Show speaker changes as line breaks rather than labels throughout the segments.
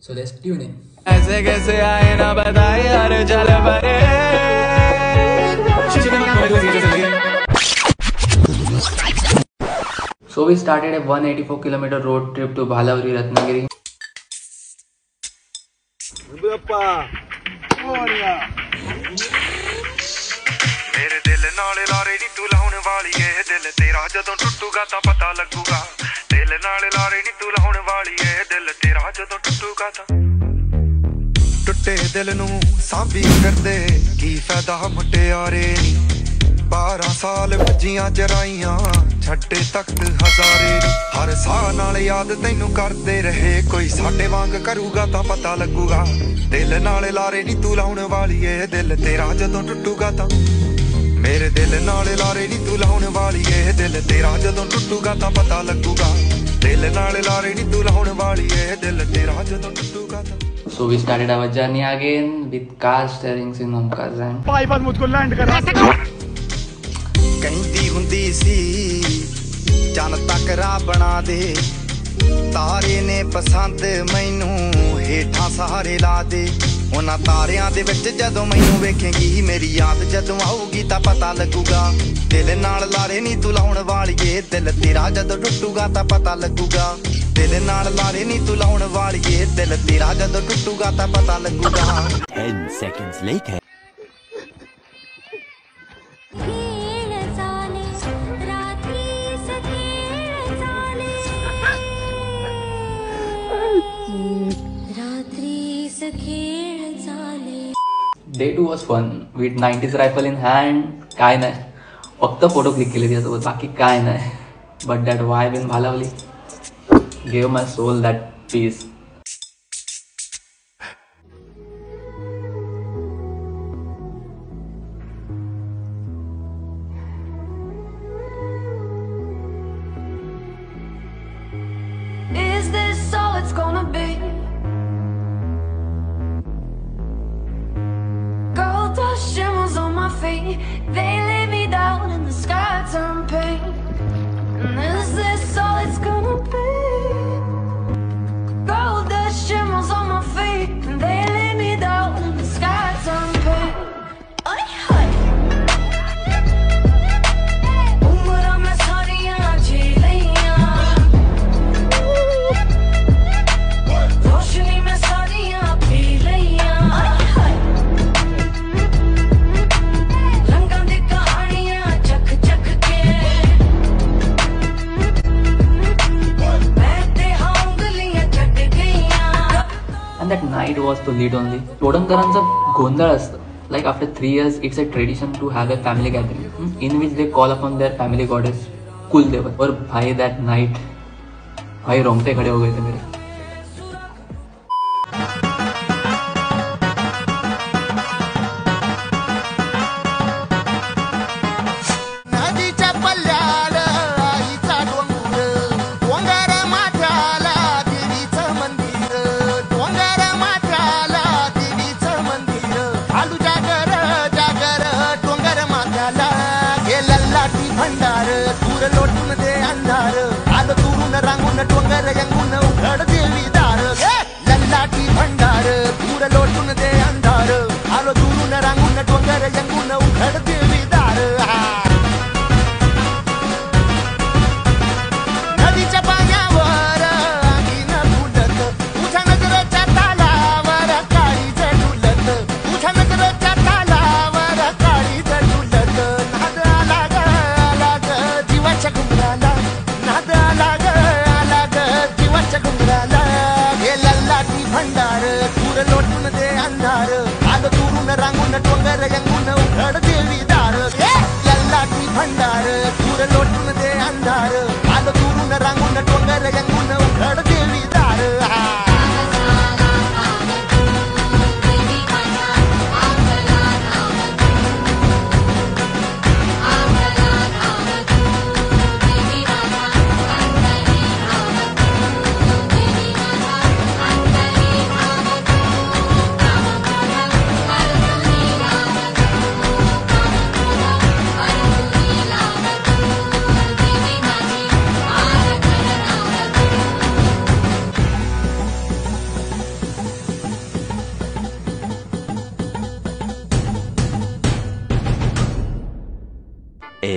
So let's tune in.
ऐसे कैसे आए ना बताए यार चल परे
So we started a 184 kilometer road trip to Bhalavri Ratnagiri.
ਮੇਰੇ ਦਿਲ ਨਾਲ ਲਾਰੇ ਨੀ ਤੂੰ ਲਾਉਣ ਵਾਲੀ ਏ ਦਿਲ ਤੇਰਾ ਜਦੋਂ ਟੁੱਟੂਗਾ ਤਾਂ ਪਤਾ ਲੱਗੂਗਾ ਦਿਲ ਨਾਲ ਲਾਰੇ ਨੀ ਤੂੰ ਲਾਉਣ ਵਾਲੀ ਏ। ਦਿਲ ਤੇਰਾ ਜਦੋਂ ਟੁੱਟੂਗਾ ਤਾਂ। ਟੁੱਟੇ ਦਿਲ ਨੂੰ ਸਾਂਭੀ ਕਰਦੇ ਕੀ ਫਾਇਦਾ ਮੁਟਿਆਰੇ ਨੀ? 12 ਸਾਲ ਵੱਜੀਆਂ ਜਰਾਈਆਂ ਛੱਡੇ ਤਖਤ ਹਜ਼ਾਰੇ ਹਰ ਸਾਹ ਨਾਲ ਯਾਦ ਤੈਨੂੰ ਕਰਦੇ ਰਹੇ, ਕੋਈ ਸਾਡੇ ਵਾਂਗ ਕਰੂਗਾ ਤਾਂ ਪਤਾ ਲੱਗੂਗਾ। ਦਿਲ ਨਾਲ ਲਾਰੇ ਨੀ ਤੂੰ ਲਾਉਣ ਵਾਲੀ ਏ। ਦਿਲ ਤੇਰਾ ਜਦੋਂ ਟੁੱਟੂਗਾ ਤਾਂ। ਮੇਰੇ ਦਿਲ ਨਾਲ ਲਾਰੇ ਨੀ ਤੂੰ ਲਾਉਣ ਵਾਲੀ ਏ। ਦਿਲ ਤੇਰਾ ਜਦੋਂ ਟੁੱਟੂਗਾ ਤਾਂ ਪਤਾ ਲੱਗੂਗਾ। ਦਿਲ ਨਾਲ ਲਾਰੇ ਨੀ ਤੂੰ ਲਾਉਣ ਵਾਲੀ ਏ ਦਿਲ ਤੇਰਾ ਜਦੋਂ ਟੁੱਟੂਗਾ ਤਾਂ
So we started our journey again with car steerings in Omkar's hand.
ਕਹਿੰਦੀ ਹੁੰਦੀ ਸੀ ਚੰਨ ਤੱਕ ਰਾ ਬਣਾ ਦੇ ਤਾਰੇ ਨੇ ਪਸੰਦ ਮੈਨੂੰ ਹੇਠਾਂ ਸਹਾਰੇ ਲਾ ਦੇ ਉਹਨਾਂ ਤਾਰਿਆਂ ਦੇ ਵਿੱਚ ਜਦੋਂ ਮੈਨੂੰ ਵੇਖੇਂਗੀ ਮੇਰੀ ਯਾਦ ਜਦੋਂ ਆਊਗੀ ਤਾਂ ਪਤਾ ਲੱਗੂਗਾ। ਦਿਲ ਨਾਲ ਲਾਰੇ ਨਹੀਂ ਤੂੰ ਲਾਉਣ ਵਾਲੀਏ, ਦਿਲ ਤੇਰਾ ਜਦੋਂ ਟੁੱਟੂਗਾ ਤਾਂ ਪਤਾ ਲੱਗੂਗਾ। ਦਿਲ ਨਾਲ ਲਾਰੇ ਨਹੀਂ ਤੂੰ ਲਾਉਣ ਵਾਲੀਏ, ਦਿਲ ਤੇਰਾ ਜਦੋਂ ਟੁੱਟੂਗਾ ਤਾਂ ਪਤਾ ਲੱਗੂਗਾ।
10 seconds later.
Day two was fun with nineties rifle in hand काय नाही फक्त फोटो क्लिक केले त्यासोबत बाकी काय नाही
but that vibe in Bhalavali gave my soul that peace They lay me down and the sky turned pink.
Was to lead only तोडणकरांचा गोंधळ असतं like after three years it's a tradition to have a family gathering in which they call upon their family goddess kuldevat और भाई that night भाई रोमटे खड़े हो गए थे मेरे
சொன்னதே கொங்கரையங்குன உன் கடத்தி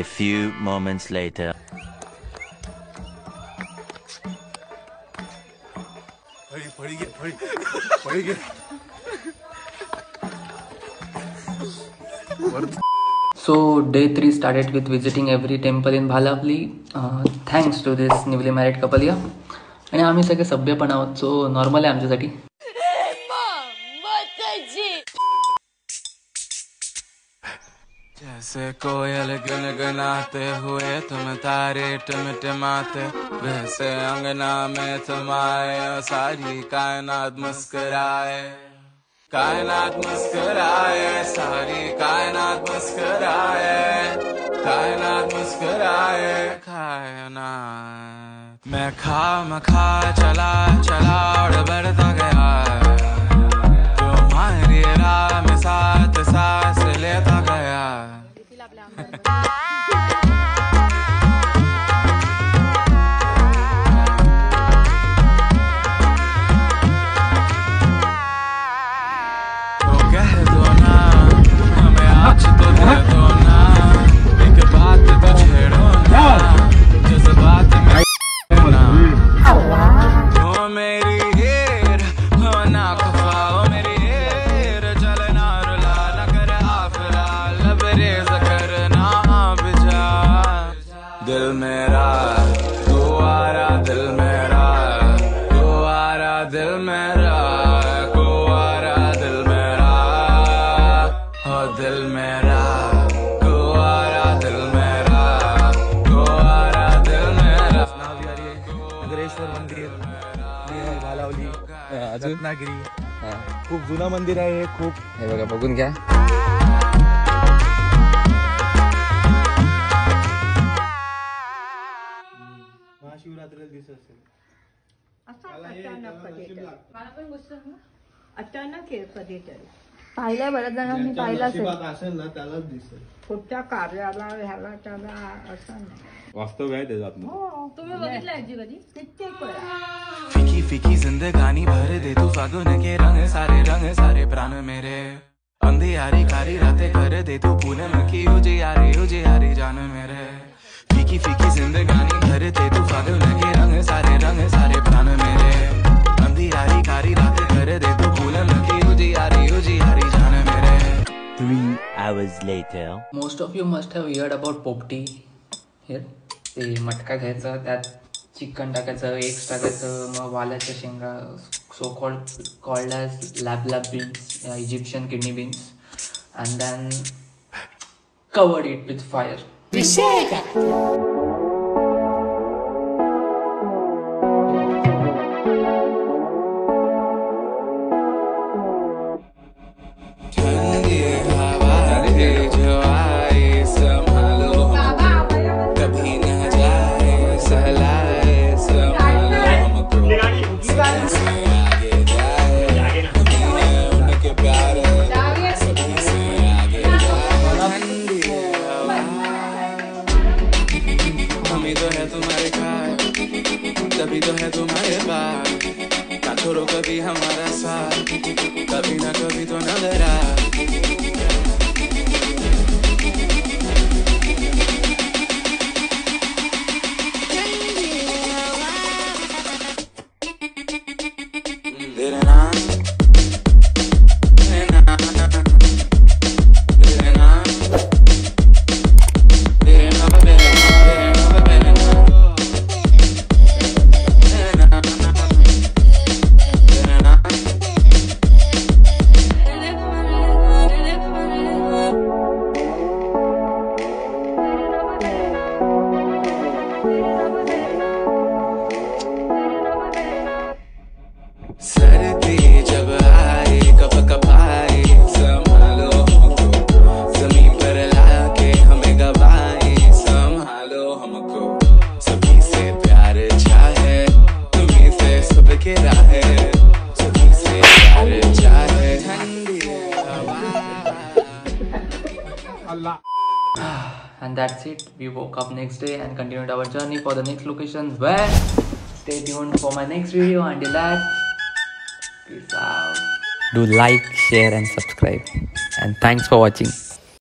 few moments later.
So day three started with visiting every temple in Bhalapli. Uh, thanks to this newly married couple here. आणि आम्ही सगळे सभ्य पण आहोत सो नॉर्मल आहे आमच्यासाठी
जैसे कोयल गुनगुनाते हुए तुम तारे टिमटिमाते। वैसे अंगना में तुम आए और सारी कायनात मुस्कुराए। कायनात मुस्कराए, सारी कायनात मुस्कुराए। कायनात मुस्कराए, कायनात। मैं खा मखा चला चला और बढ़ता दिल मेरा तू आरा दिल मेरा तू आरा दिल मेरा को आरा दिल मेरा। हो दिल मेरा को आरा दिल मेरा को आरा दिल मेरा।
नगरेश्वर मंदिर भालावली रत्नागिरी। खूप जुनं मंदिर आहे हे खूप
हे बघा बघून घ्या.
महाशिवरात्रीला दिसत असेल.
अचानक कधीतरी अचानक कधीतरी
पाहिलंय बऱ्याच जणांनी पाहिलं असेल.
नशिबात असेल ना त्यालाच दिसेल.
कुठच्या कार्याला ह्याला त्याला असं नाही.
वास्तव आहे त्याच्यात
तुम्ही बघितलं आजी कधी?
कित्येक वेळा.
फीकी फीकी जिंदगानी भर दे तू फागुन के रंग सारे रंग सारे प्राण मेरे. अंधियारी कारी रातें कर दे तू पूनम की उजियारी उजियारी जान मेरे. फीकी फीकी जिंदगानी भर दे तू फागुन के रंग सारे रंग सारे प्राण मेरे। अंधियारी कारी रातें कर दे तू पूनम की उजियारी उजियारी जान मेरे।
Three hours later.
Most of you must have heard about popti here ते मटका घ्यायचा त्यात चिकन टाकायचं एग्स टाकायचं मग वाल्याच्या शेंगा so called called as lab lab beans या Egyptian kidney beans and then covered it with fire
ठंडी
And that's it. We woke up next day and continued our journey for the next location. Where? Stay tuned for my next video. Until that, peace out. Do like, share, and subscribe. And thanks for watching.